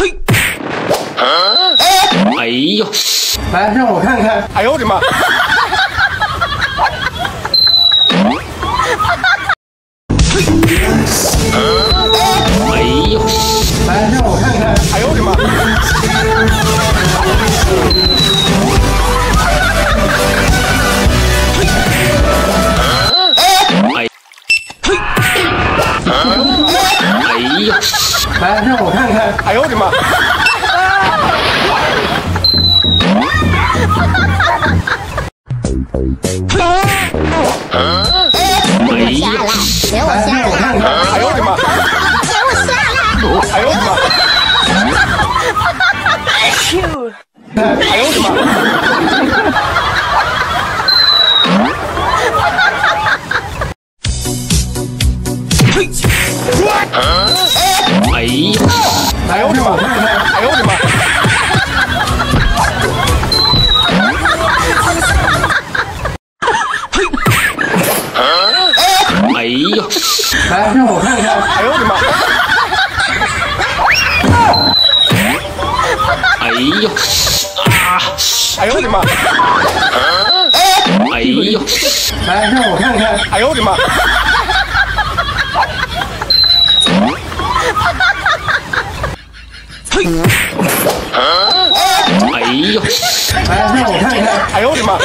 嘿，哎呦，来让我看看，哎呦我的妈。哎呦，来让我看看，哎呦我的妈。哎。呦。来，让我看看。哎呦我的妈！没下来，给我下来！哎呀！哎呦我的妈！哎呦。我的妈！哎呦！哎呀！来让我看看！哎呦。我的妈！哎呦！哎呦。我的妈！哎呦！来让我看看！哎呦。我的妈！哎呦哎让我看看哎呦我的妈。